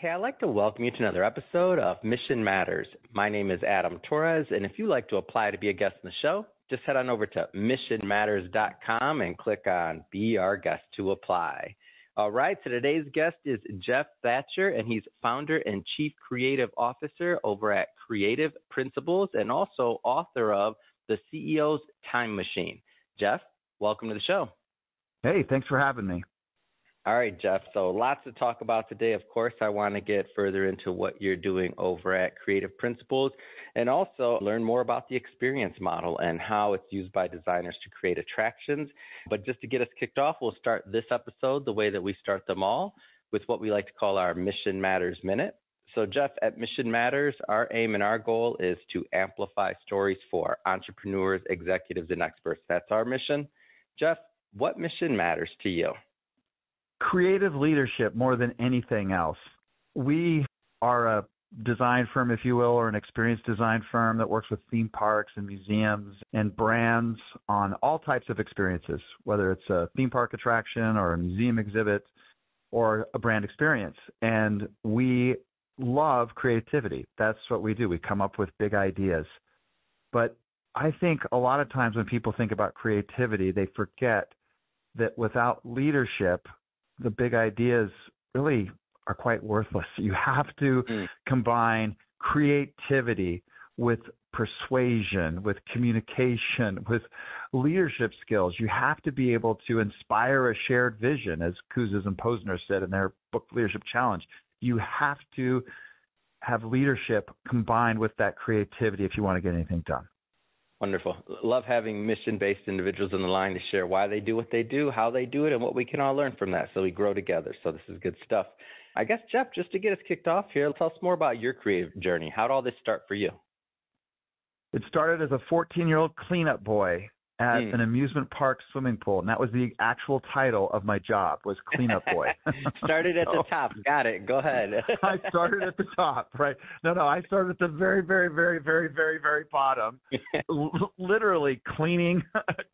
Hey, I'd like to welcome you to another episode of Mission Matters. My name is Adam Torres, and if you'd like to apply to be a guest in the show, just head on over to missionmatters.com and click on Be Our Guest to apply. All right, so today's guest is Geoff Thatcher, and he's founder and chief creative officer over at Creative Principals and also author of The CEO's Time Machine. Geoff, welcome to the show. Hey, thanks for having me. All right, Geoff. So lots to talk about today. Of course, I want to get further into what you're doing over at Creative Principals and also learn more about the experience model and how it's used by designers to create attractions. But just to get us kicked off, we'll start this episode the way that we start them all with what we like to call our Mission Matters Minute. So, Geoff, at Mission Matters, our aim and our goal is to amplify stories for entrepreneurs, executives, and experts. That's our mission. Geoff, what mission matters to you? Creative leadership more than anything else. We are a design firm, if you will, or an experienced design firm that works with theme parks and museums and brands on all types of experiences, whether it's a theme park attraction or a museum exhibit or a brand experience. And we love creativity. That's what we do. We come up with big ideas. But I think a lot of times when people think about creativity, they forget that without leadership, the big ideas really are quite worthless. You have to mm. combine creativity with persuasion, with communication, with leadership skills. You have to be able to inspire a shared vision, as Kouzes and Posner said in their book Leadership Challenge. You have to have leadership combined with that creativity if you want to get anything done. Wonderful. Love having mission based individuals on the line to share why they do what they do, how they do it, and what we can all learn from that so we grow together. So this is good stuff. I guess, Geoff, just to get us kicked off here, tell us more about your creative journey. How did all this start for you? It started as a 14 year old cleanup boy at mm. an amusement park swimming pool, and that was the actual title of my job was cleanup boy. started at so, the top. Got it. Go ahead. I started at the top, right? No, no, I started at the very, very, very, very, very, very bottom. L- literally cleaning,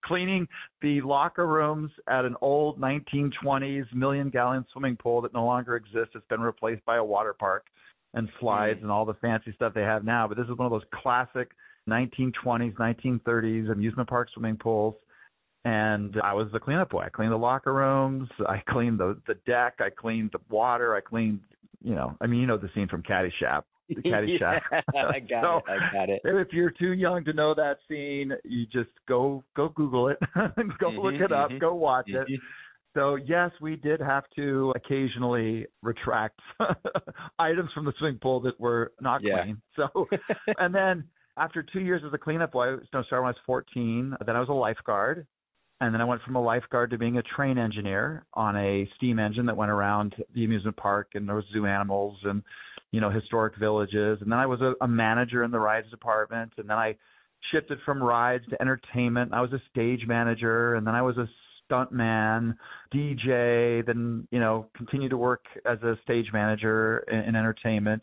cleaning the locker rooms at an old 1920s million gallon swimming pool that no longer exists. It's been replaced by a water park and slides mm. and all the fancy stuff they have now. But this is one of those classic 1920s, 1930s amusement park swimming pools. And I was the cleanup boy. I cleaned the locker rooms. I cleaned the the deck. I cleaned the water. I cleaned, you know, I mean, you know the scene from Caddyshack. The Caddyshack. yeah, I got so, it. I got it. If you're too young to know that scene, you just go go Google it, go mm-hmm, look it up, mm-hmm, go watch mm-hmm. it. So yes, we did have to occasionally retract items from the swimming pool that were not yeah. clean. So, and then after two years as a cleanup boy, I started when I was 14. Then I was a lifeguard. And then I went from a lifeguard to being a train engineer on a steam engine that went around the amusement park and there was zoo animals and, you know, historic villages. And then I was a, a manager in the rides department. And then I shifted from rides to entertainment. I was a stage manager and then I was a stunt man, DJ, then, you know, continued to work as a stage manager in, in entertainment.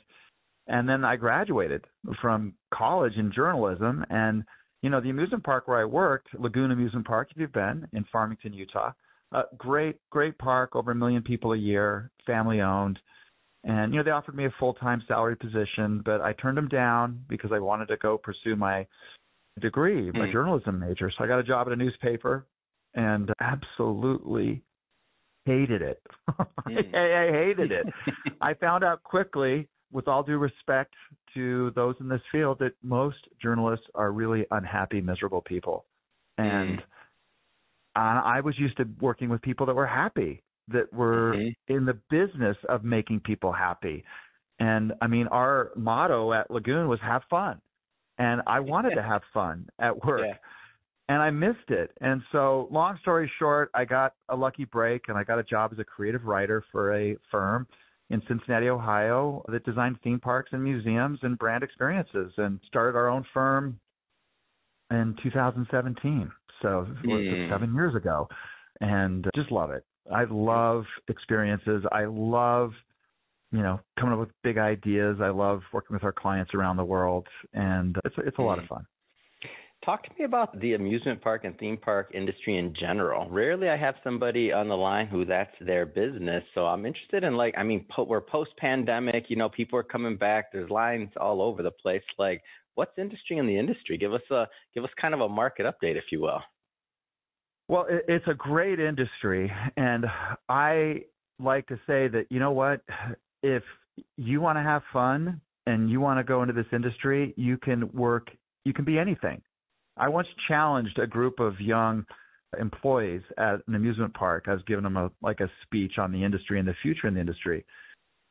And then I graduated from college in journalism. And, you know, the amusement park where I worked, Lagoon Amusement Park, if you've been, in Farmington, Utah, uh, great, great park, over a million people a year, family owned. And, you know, they offered me a full time salary position, but I turned them down because I wanted to go pursue my degree, my mm. journalism major. So I got a job at a newspaper and absolutely hated it. Mm. I, I hated it. I found out quickly with all due respect to those in this field, that most journalists are really unhappy, miserable people. And mm. I was used to working with people that were happy, that were mm-hmm. in the business of making people happy. And I mean, our motto at Lagoon was have fun. And I wanted to have fun at work. Yeah. And I missed it. And so, long story short, I got a lucky break and I got a job as a creative writer for a firm in Cincinnati, Ohio, that designed theme parks and museums and brand experiences, and started our own firm in 2017. So mm. seven years ago, and just love it. I love experiences. I love you know coming up with big ideas. I love working with our clients around the world, and it's it's a lot of hmm. fun. Talk to me about the amusement park and theme park industry in general. Rarely I have somebody on the line who that's their business. So I'm interested in like, I mean, po- we're post pandemic, you know, people are coming back. There's lines all over the place. Like, what's industry in the industry? Give us a give us kind of a market update, if you will. Well, it's a great industry, and I like to say that you know what, if you want to have fun and you want to go into this industry, you can work. You can be anything I once challenged a group of young employees at an amusement park. I was giving them a like a speech on the industry and the future in the industry.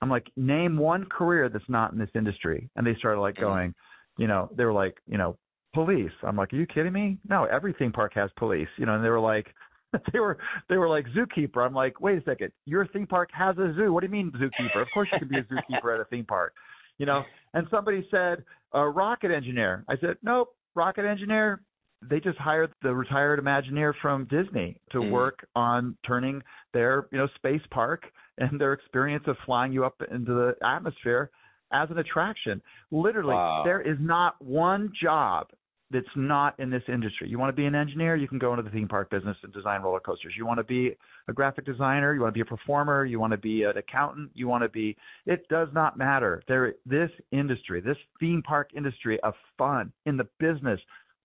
I'm like, name one career that's not in this industry, and they started like mm-hmm. going, you know, they were like, you know, police. I'm like, are you kidding me? No, every theme park has police. You know, and they were like, they were they were like zookeeper. I'm like, wait a second, your theme park has a zoo. What do you mean zookeeper? Of course you can be a zookeeper at a theme park. You know, and somebody said a rocket engineer. I said, nope, rocket engineer, they just hired the retired Imagineer from Disney to mm. work on turning their, you know, space park and their experience of flying you up into the atmosphere as an attraction. Literally, wow. there is not one job that's not in this industry. You want to be an engineer, you can go into the theme park business and design roller coasters. You want to be a graphic designer, you want to be a performer, you want to be an accountant, you want to be it does not matter. There this industry, this theme park industry of fun in the business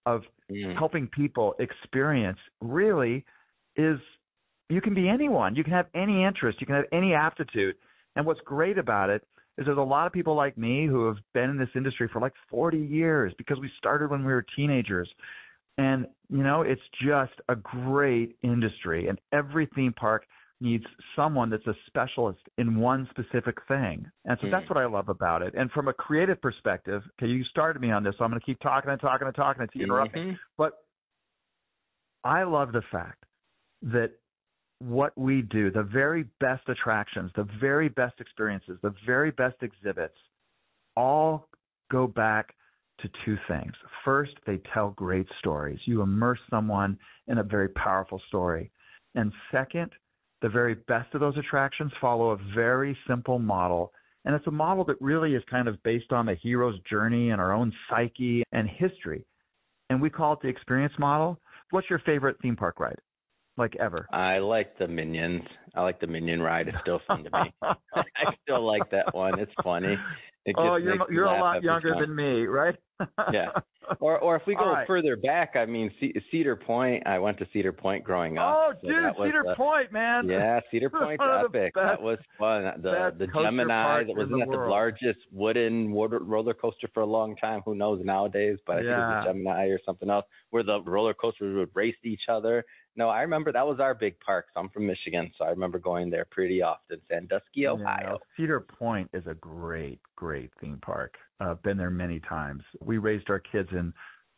of mm. helping people experience really is you can be anyone. You can have any interest, you can have any aptitude. And what's great about it is there's a lot of people like me who have been in this industry for like 40 years because we started when we were teenagers. And, you know, it's just a great industry. And every theme park needs someone that's a specialist in one specific thing. And so mm. that's what I love about it. And from a creative perspective, okay, you started me on this, so I'm going to keep talking and talking and talking until you interrupt mm-hmm. me. But I love the fact that what we do, the very best attractions, the very best experiences, the very best exhibits, all go back to two things. First, they tell great stories. You immerse someone in a very powerful story. And second, the very best of those attractions follow a very simple model. And it's a model that really is kind of based on the hero's journey and our own psyche and history. And we call it the experience model. What's your favorite theme park ride? Like ever. I like the Minions. I like the Minion ride. It's still fun to me. I still like that one. It's funny. It oh, you're you're a lot younger time. than me, right? Yeah. Or or if we go right. further back, I mean C- Cedar Point. I went to Cedar Point growing up. Oh, so dude, Cedar the, Point, man. Yeah, Cedar Point, epic. That was fun. The the Gemini that was not the, the largest wooden roller coaster for a long time. Who knows nowadays? But I yeah. think it was the Gemini or something else, where the roller coasters would race each other no, I remember that was our big park. So I'm from Michigan, so I remember going there pretty often. Sandusky, Ohio. Yeah, Cedar Point is a great, great theme park. I've uh, been there many times. We raised our kids in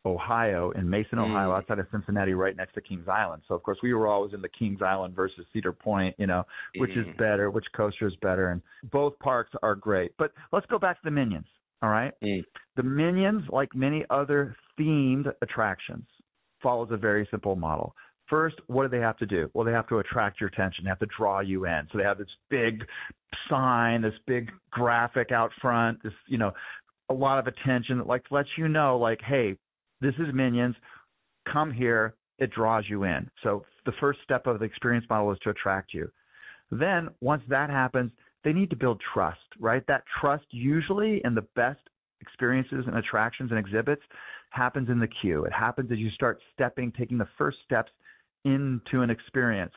Ohio, in Mason, Ohio, mm. outside of Cincinnati, right next to Kings Island. So of course we were always in the Kings Island versus Cedar Point, you know, which mm. is better, which coaster is better, and both parks are great. But let's go back to the Minions. All right, mm. the Minions, like many other themed attractions, follows a very simple model. First, what do they have to do? Well, they have to attract your attention. They have to draw you in. So they have this big sign, this big graphic out front, this, you know, a lot of attention that like lets you know, like, hey, this is Minions. Come here. It draws you in. So the first step of the experience model is to attract you. Then once that happens, they need to build trust, right? That trust usually in the best experiences and attractions and exhibits happens in the queue. It happens as you start stepping, taking the first steps into an experience.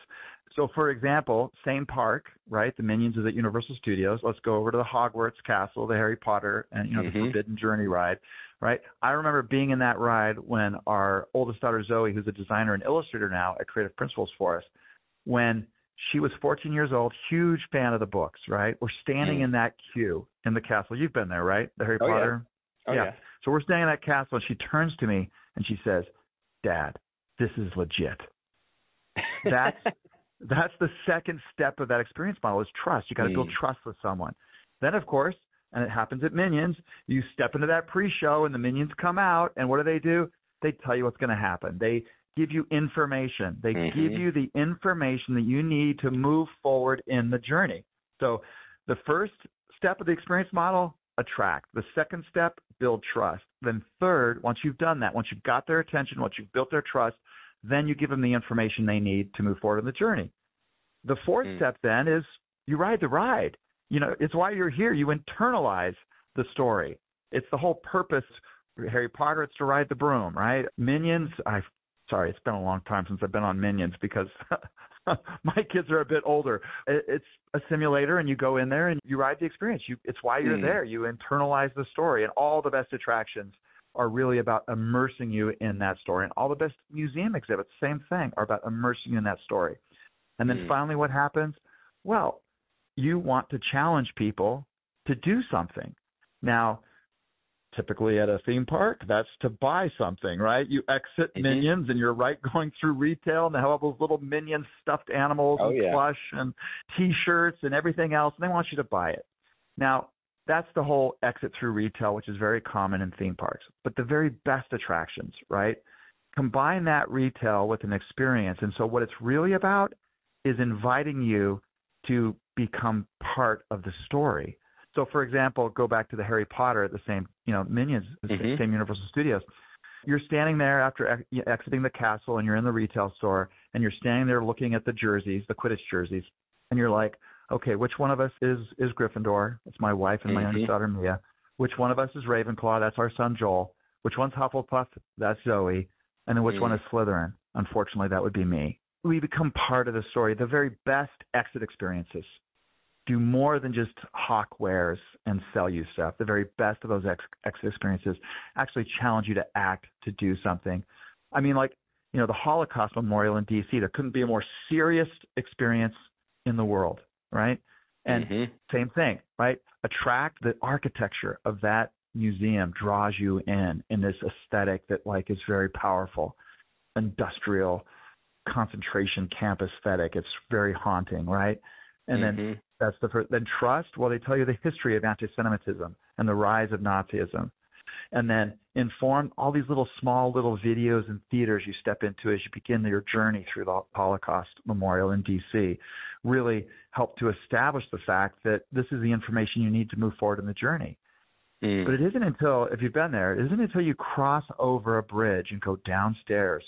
So, for example, same park, right? The Minions is at Universal Studios. Let's go over to the Hogwarts Castle, the Harry Potter, and you know mm-hmm. the Forbidden Journey ride, right? I remember being in that ride when our oldest daughter Zoe, who's a designer and illustrator now at Creative Principals for us, when she was 14 years old, huge fan of the books, right? We're standing mm. in that queue in the castle. You've been there, right? The Harry oh, Potter. Yeah. Oh, yeah. yeah. So we're standing in that castle, and she turns to me and she says, "Dad, this is legit." That's that's the second step of that experience model is trust. You got to mm. build trust with someone. Then, of course, and it happens at Minions, you step into that pre-show and the Minions come out, and what do they do? They tell you what's going to happen. They give you information. They mm-hmm. give you the information that you need to move forward in the journey. So, the first step of the experience model, attract. The second step, build trust. Then third, once you've done that, once you've got their attention, once you've built their trust, then you give them the information they need to move forward on the journey. The fourth mm. step then is you ride the ride. You know, it's why you're here. You internalize the story. It's the whole purpose. Harry Potter, it's to ride the broom, right? Minions, I sorry, it's been a long time since I've been on Minions because my kids are a bit older. It's a simulator, and you go in there and you ride the experience. You, it's why you're mm. there. You internalize the story, and all the best attractions are really about immersing you in that story. And all the best museum exhibits, same thing, are about immersing you in that story. And then mm. finally, what happens? Well, you want to challenge people to do something. Now, typically at a theme park, that's to buy something, right? You exit mm-hmm. Minions and you're right going through retail and they have all those little Minion stuffed animals oh, and yeah. plush and T-shirts and everything else, and they want you to buy it. Now, that's the whole exit through retail, which is very common in theme parks. But the very best attractions, right? Combine that retail with an experience. And so what it's really about is inviting you to become part of the story. So, for example, go back to the Harry Potter at the same, you know, Minions, mm-hmm. same Universal Studios. You're standing there after ex- exiting the castle, and you're in the retail store, and you're standing there looking at the jerseys, the Quidditch jerseys, and you're like, okay, which one of us is is Gryffindor? It's my wife and my mm-hmm. youngest daughter Mia. Which one of us is Ravenclaw? That's our son Joel. Which one's Hufflepuff? That's Zoe. And then which mm. one is Slytherin? Unfortunately, that would be me. We become part of the story. The very best exit experiences do more than just hawk wares and sell you stuff. The very best of those ex- exit experiences actually challenge you to act, to do something. I mean, like, you know, the Holocaust Memorial in D.C., there couldn't be a more serious experience in the world right? And mm-hmm. same thing, right? Attract the architecture of that museum draws you in in this aesthetic that like is very powerful, industrial concentration camp aesthetic. It's very haunting, right? And mm-hmm. then that's the first. Then trust. Well, they tell you the history of anti-Semitism and the rise of Nazism and then inform all these little small little videos and theaters you step into as you begin your journey through the Holocaust Memorial in DC really help to establish the fact that this is the information you need to move forward in the journey. Mm. But it isn't until, if you've been there, it isn't until you cross over a bridge and go downstairs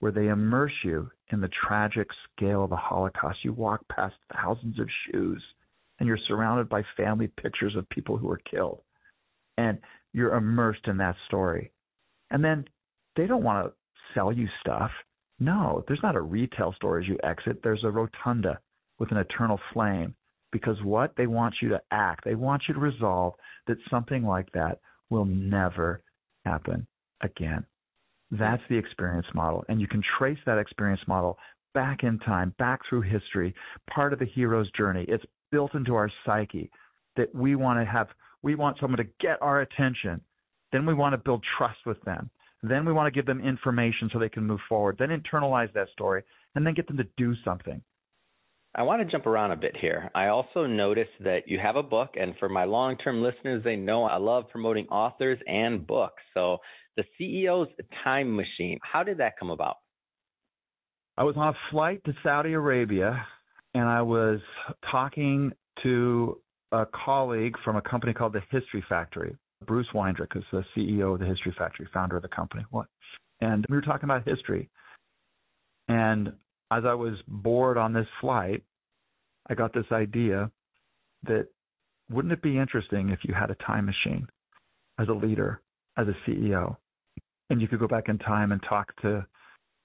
where they immerse you in the tragic scale of the Holocaust. You walk past thousands of shoes and you're surrounded by family pictures of people who were killed. And you're immersed in that story. And then they don't want to sell you stuff. No, there's not a retail store as you exit. There's a rotunda with an eternal flame. Because what? They want you to act. They want you to resolve that something like that will never happen again. That's the experience model. And you can trace that experience model back in time, back through history, part of the hero's journey. It's built into our psyche that we want to have we want someone to get our attention. Then we want to build trust with them. Then we want to give them information so they can move forward. Then internalize that story and then get them to do something. I want to jump around a bit here. I also noticed that you have a book, and for my long term listeners, they know I love promoting authors and books. So, The CEO's Time Machine, how did that come about? I was on a flight to Saudi Arabia, and I was talking to a colleague from a company called the History Factory. Bruce Weindruch is the CEO of the History Factory, founder of the company. What? And we were talking about history. And as I was bored on this flight, I got this idea that wouldn't it be interesting if you had a time machine as a leader, as a CEO, and you could go back in time and talk to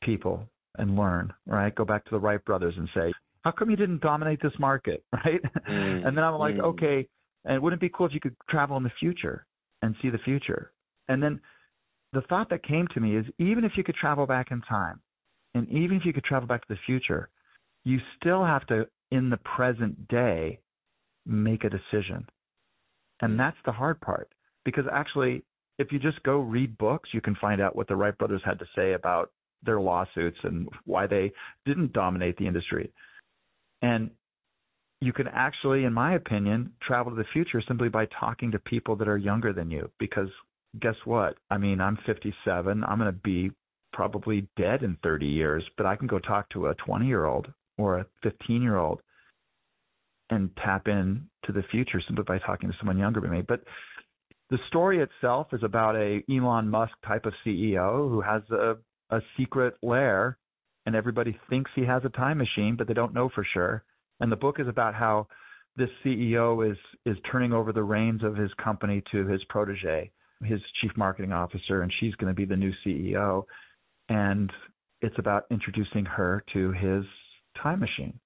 people and learn, right? Go back to the Wright brothers and say, how come you didn't dominate this market, right? Mm, and then I'm like, mm. okay, and wouldn't it be cool if you could travel in the future and see the future? And then the thought that came to me is even if you could travel back in time, and even if you could travel back to the future, you still have to, in the present day, make a decision. And mm. that's the hard part because actually, if you just go read books, you can find out what the Wright brothers had to say about their lawsuits and why they didn't dominate the industry. And you can actually, in my opinion, travel to the future simply by talking to people that are younger than you. Because guess what? I mean, I'm 57. I'm going to be probably dead in 30 years, but I can go talk to a 20 year old or a 15 year old and tap in to the future simply by talking to someone younger than me. But the story itself is about a Elon Musk type of CEO who has a, a secret lair and everybody thinks he has a time machine, but they don't know for sure. And the book is about how this CEO is is turning over the reins of his company to his protege, his chief marketing officer, and she's going to be the new CEO. And it's about introducing her to his time machine.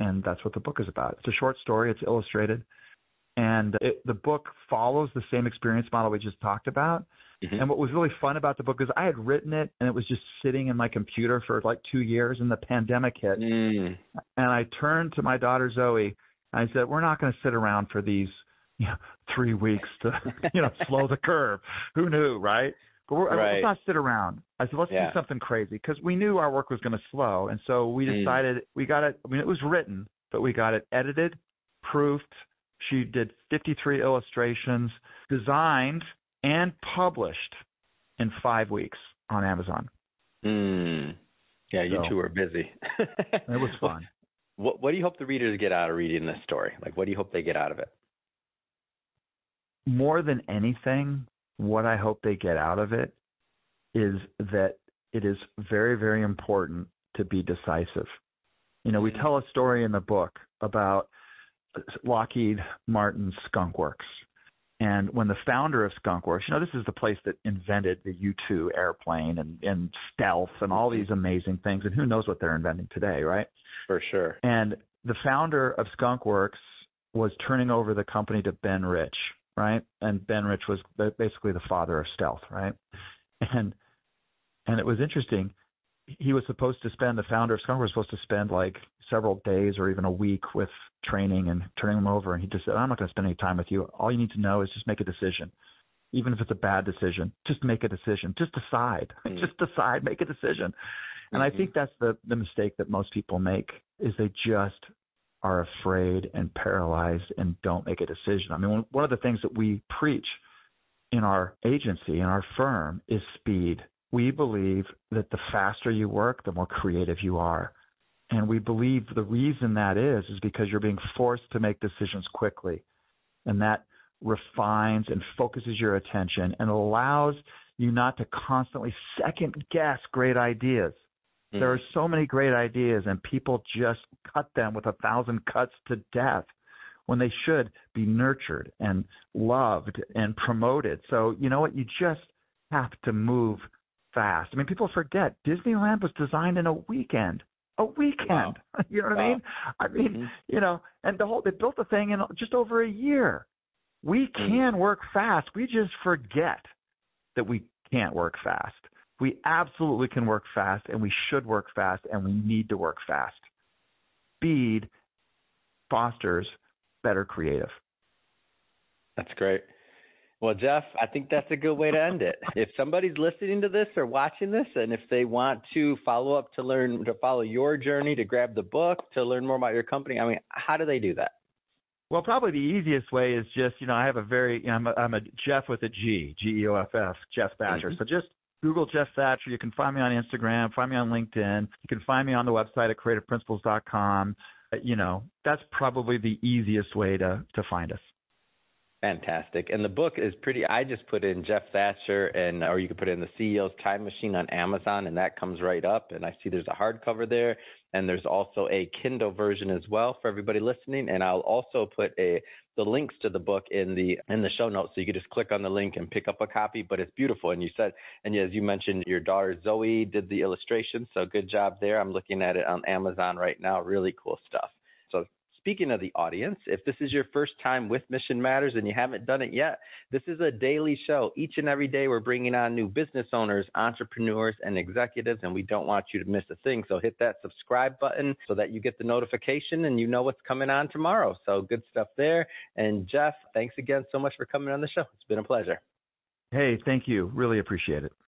And that's what the book is about. It's a short story, it's illustrated. And it, the book follows the same experience model we just talked about. Mm-hmm. And what was really fun about the book is I had written it and it was just sitting in my computer for like two years and the pandemic hit. Mm. And I turned to my daughter Zoe and I said, We're not going to sit around for these you know, three weeks to, you know, slow the curve. Who knew, right? But we're, right. let's not sit around. I said, let's yeah. do something crazy because we knew our work was going to slow. And so we mm. decided mm. we got it. I mean, it was written, but we got it edited, proofed. She did 53 illustrations, designed and published in five weeks on Amazon. Mm. Yeah, you so, two were busy. it was fun. What What do you hope the readers get out of reading this story? Like, what do you hope they get out of it? More than anything, what I hope they get out of it is that it is very, very important to be decisive. You know, we mm-hmm. tell a story in the book about Lockheed Martin Skunk Works and when the founder of Skunkworks, you know, this is the place that invented the U 2 airplane and, and stealth and all these amazing things. And who knows what they're inventing today, right? For sure. And the founder of Skunkworks was turning over the company to Ben Rich, right? And Ben Rich was basically the father of stealth, right? And and it was interesting. He was supposed to spend the founder of Skunkworks was supposed to spend like several days or even a week with training and turning them over. And he just said, I'm not going to spend any time with you. All you need to know is just make a decision. Even if it's a bad decision, just make a decision. Just decide. Mm. just decide. Make a decision. And mm-hmm. I think that's the, the mistake that most people make is they just are afraid and paralyzed and don't make a decision. I mean, one of the things that we preach in our agency, in our firm, is speed. We believe that the faster you work, the more creative you are. And we believe the reason that is, is because you're being forced to make decisions quickly. And that refines and focuses your attention and allows you not to constantly second guess great ideas. Mm. There are so many great ideas and people just cut them with a thousand cuts to death when they should be nurtured and loved and promoted. So, you know what? You just have to move fast. I mean, people forget Disneyland was designed in a weekend a weekend. Wow. You know what wow. I mean? I mean, mm-hmm. you know, and the whole they built the thing in just over a year. We mm-hmm. can work fast. We just forget that we can't work fast. We absolutely can work fast and we should work fast and we need to work fast. Speed fosters better creative. That's great. Well, Geoff, I think that's a good way to end it. If somebody's listening to this or watching this, and if they want to follow up to learn to follow your journey, to grab the book, to learn more about your company, I mean, how do they do that? Well, probably the easiest way is just, you know, I have a very, you know, I'm, a, I'm a Geoff with a G, G E O F F, Geoff Thatcher. Mm-hmm. So just Google Geoff Thatcher. You can find me on Instagram, find me on LinkedIn. You can find me on the website at creativeprincipals.com. Uh, you know, that's probably the easiest way to to find us. Fantastic. And the book is pretty I just put in Geoff Thatcher and or you could put in the CEO's Time Machine on Amazon and that comes right up and I see there's a hardcover there and there's also a Kindle version as well for everybody listening and I'll also put a the links to the book in the in the show notes so you can just click on the link and pick up a copy but it's beautiful and you said and as you mentioned your daughter Zoe did the illustration so good job there I'm looking at it on Amazon right now really cool stuff. So Speaking of the audience, if this is your first time with Mission Matters and you haven't done it yet, this is a daily show. Each and every day, we're bringing on new business owners, entrepreneurs, and executives, and we don't want you to miss a thing. So hit that subscribe button so that you get the notification and you know what's coming on tomorrow. So good stuff there. And Geoff, thanks again so much for coming on the show. It's been a pleasure. Hey, thank you. Really appreciate it.